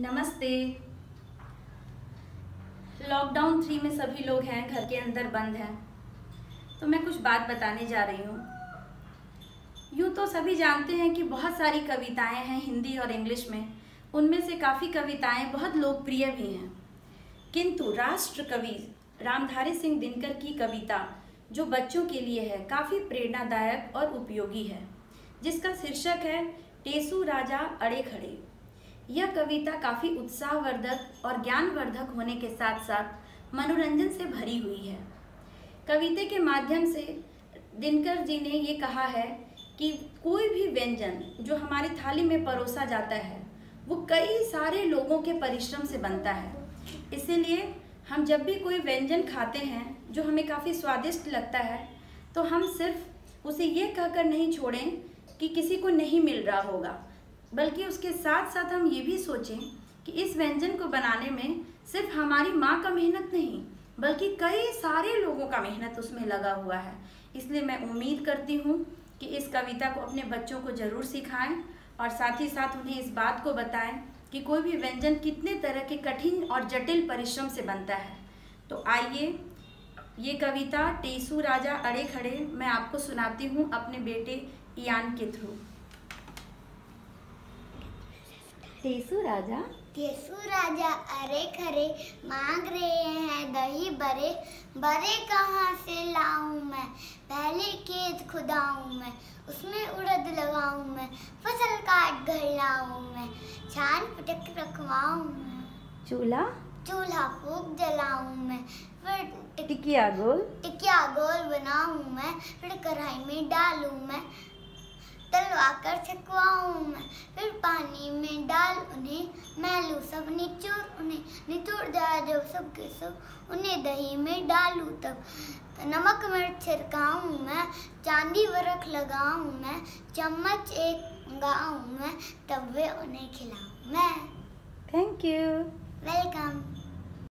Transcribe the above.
नमस्ते। Lockdown three में सभी लोग हैं, घर के अंदर बंद हैं। तो मैं कुछ बात बताने जा रही हूँ। यूँ तो सभी जानते हैं कि बहुत सारी कविताएँ हैं हिंदी और इंग्लिश में। उनमें से काफ़ी कविताएँ बहुत लोकप्रिय भी हैं। किंतु राष्ट्र कवि रामधारी सिंह दिनकर की कविता, जो बच्चों के लिए है, काफ़ी प्रेरणादायक और उपयोगी है। जिसका शीर्षक है, टेसू राजा अड़े खड़े। यह कविता काफ़ी उत्साहवर्धक और ज्ञानवर्धक होने के साथ साथ मनोरंजन से भरी हुई है। कविता के माध्यम से दिनकर जी ने ये कहा है कि कोई भी व्यंजन जो हमारी थाली में परोसा जाता है, वो कई सारे लोगों के परिश्रम से बनता है। इसीलिए हम जब भी कोई व्यंजन खाते हैं, जो हमें काफ़ी स्वादिष्ट लगता है तो हम सिर्फ़ उसे ये कहकर नहीं छोड़ें कि किसी को नहीं मिल रहा होगा। बल्कि उसके साथ साथ हम ये भी सोचें कि इस व्यंजन को बनाने में सिर्फ़ हमारी माँ का मेहनत नहीं, बल्कि कई सारे लोगों का मेहनत उसमें लगा हुआ है। इसलिए मैं उम्मीद करती हूँ कि इस कविता को अपने बच्चों को ज़रूर सिखाएँ और साथ ही साथ उन्हें इस बात को बताएँ कि कोई भी व्यंजन कितने तरह के कठिन और जटिल परिश्रम से बनता है। तो आइए, ये कविता टेसू राजा अड़े खड़े मैं आपको सुनाती हूँ अपने बेटे इयान के थ्रू। टेसू राजा? टेसू राजा अरे खरे मांग रहे हैं दही बरे बरे कहाँ से लाऊं मैं? पहले खेत खुदाऊं मैं उसमें उड़द लगाऊँ मैं फ़सल काट घर लाऊं मैं छान पटक रखवाऊं मैं। चूल्हा? चूल्हा फूक जलाऊं मैं फिर टिकिया गोल? टिकिया गोल बनाऊँ मैं फिर कढ़ाई में डालूं मैं तलवा कर छकवाऊँ मैं। फिर पानी में डाल उन्हें मैं लूँ सब निचोड़ उन्हें। निचोड़ जाए जब सब के सब उन्हें दही में डालूँ तब। नमक मिर्च छिड़काऊँ मैं चांदी वरख लगाऊँ मैं चम्मच एक गाऊँ मैं तब वे उन्हें खिलाऊँ मैं। Thank you welcome